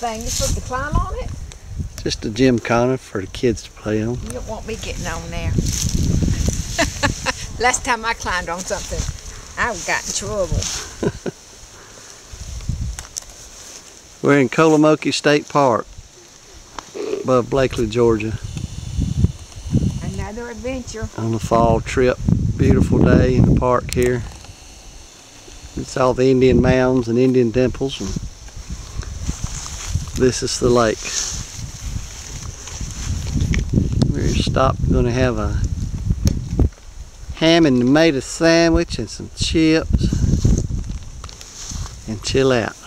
thing. You're supposed to climb on it? Just a gymkhana for the kids to play on. You don't want me getting on there. Last time I climbed on something, I got in trouble. We're in Kolomoki State Park above Blakely, Georgia Another adventure. on a fall trip. Beautiful day in the park here. It's all the Indian mounds and Indian temples. And this is the lake. We're stopped going to have a ham and tomato sandwich and some chips and chill out.